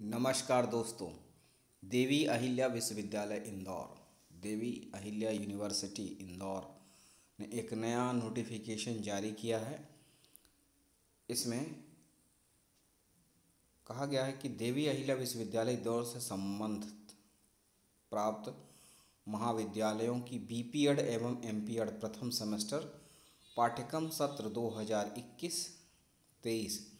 नमस्कार दोस्तों, देवी अहिल्या विश्वविद्यालय इंदौर, देवी अहिल्या यूनिवर्सिटी इंदौर ने एक नया नोटिफिकेशन जारी किया है। इसमें कहा गया है कि देवी अहिल्या विश्वविद्यालय इंदौर से संबंध प्राप्त महाविद्यालयों की बीपीएड एवं एमपीएड प्रथम सेमेस्टर पाठ्यक्रम सत्र 2021-23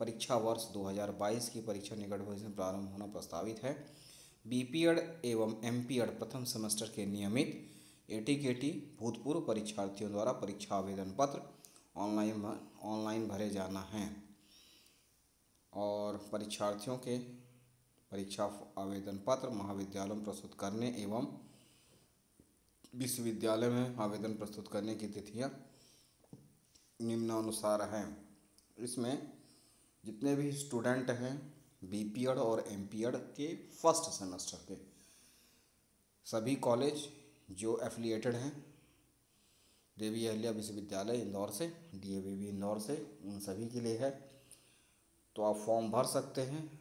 परीक्षा वर्ष 2022 की परीक्षा निकट भविष्य में प्रारंभ होना प्रस्तावित है। बीपीएड एवं एमपीएड प्रथम सेमेस्टर के नियमित एटीकेटी भूतपूर्व परीक्षार्थियों द्वारा परीक्षा आवेदन पत्र ऑनलाइन ऑनलाइन भरे जाना है। और परीक्षार्थियों के परीक्षा आवेदन पत्र महाविद्यालयों में प्रस्तुत करने एवं विश्वविद्यालय में आवेदन प्रस्तुत करने की तिथियाँ निम्नानुसार हैं। इसमें जितने भी स्टूडेंट हैं बीपीएड और एमपीएड के फ़र्स्ट सेमेस्टर के, सभी कॉलेज जो एफिलिएटेड हैं, देवी अहल्या विश्वविद्यालय इंदौर से डीएवीवी इंदौर से, उन सभी के लिए है। तो आप फॉर्म भर सकते हैं।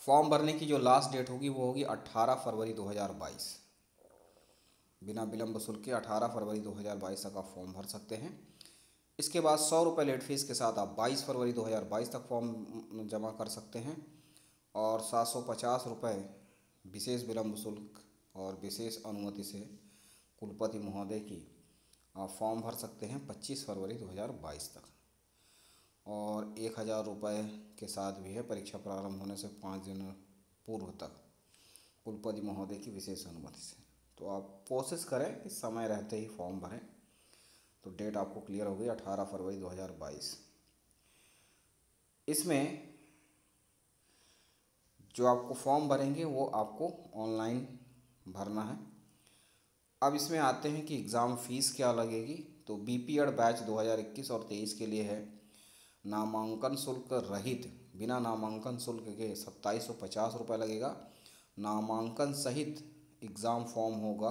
फॉर्म भरने की जो लास्ट डेट होगी, वो होगी 18 फरवरी 2022 बिना विलंब शुल्क के 18 फरवरी 2022 तक आप फॉर्म भर सकते हैं। इसके बाद सौ रुपये लेट फ़ीस के साथ आप 22 फरवरी 2022 तक फॉर्म जमा कर सकते हैं और सात सौ पचास रुपये विशेष विलम्ब शुल्क और विशेष अनुमति से कुलपति महोदय की आप फॉर्म भर सकते हैं 25 फरवरी 2022 तक। और एक हज़ार रुपये के साथ भी है, परीक्षा प्रारंभ होने से पाँच दिन पूर्व तक कुलपति महोदय की विशेष अनुमति से। तो आप कोशिश करें कि समय रहते ही फॉर्म भरें। तो डेट आपको क्लियर हो गई अठारह फरवरी 2022 इसमें जो आपको फॉर्म भरेंगे वो आपको ऑनलाइन भरना है। अब इसमें आते हैं कि एग्ज़ाम फ़ीस क्या लगेगी। तो बी पी एड बैच 2021 और 23 के लिए है। नामांकन शुल्क रहित, बिना नामांकन शुल्क के सत्ताईस सौ पचास रुपये लगेगा। नामांकन सहित एग्ज़ाम फॉर्म होगा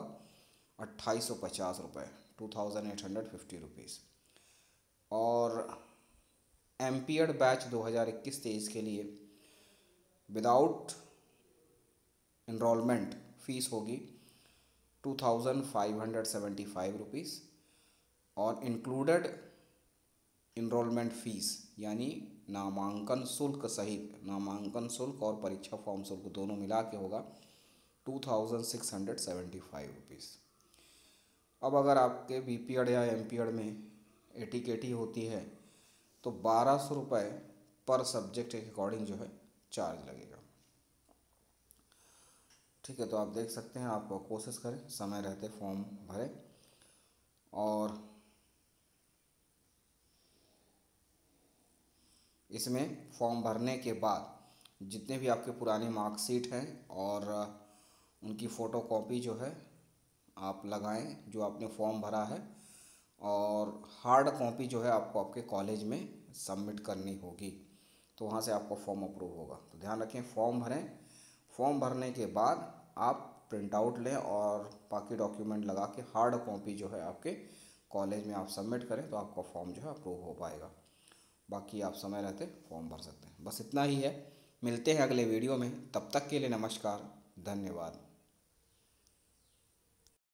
अट्ठाईस सौ पचास रुपये two thousand eight hundred fifty rupees और एम पी एड बैच दो हज़ार इक्कीस तेईस के लिए विदाउट इनरोलमेंट फ़ीस होगी two thousand five hundred seventy five rupees और इंक्लूडेड इनरोलमेंट फ़ीस यानी नामांकन शुल्क सहित, नामांकन शुल्क और परीक्षा फॉर्म शुल्क दोनों मिला के होगा two thousand six hundred seventy five rupees अब अगर आपके बी पी या एम पी एड में ए टी के टी होती है तो बारह सौ रुपये पर सब्जेक्ट के अकॉर्डिंग जो है चार्ज लगेगा। ठीक है तो आप देख सकते हैं, आप कोशिश करें, समय रहते फॉर्म भरें। और इसमें फॉर्म भरने के बाद जितने भी आपके पुराने मार्कशीट हैं और उनकी फ़ोटो कॉपी जो है आप लगाएँ, जो आपने फॉर्म भरा है, और हार्ड कॉपी जो है आपको आपके कॉलेज में सबमिट करनी होगी। तो वहाँ से आपका फॉर्म अप्रूव होगा। तो ध्यान रखें फॉर्म भरें। फॉर्म भरने के बाद आप प्रिंट आउट लें और बाकी डॉक्यूमेंट लगा के हार्ड कॉपी जो है आपके कॉलेज में आप सबमिट करें तो आपका फॉर्म जो है अप्रूव हो पाएगा। बाकी आप समय रहते फॉर्म भर सकते हैं। बस इतना ही है। मिलते हैं अगले वीडियो में। तब तक के लिए नमस्कार। धन्यवाद।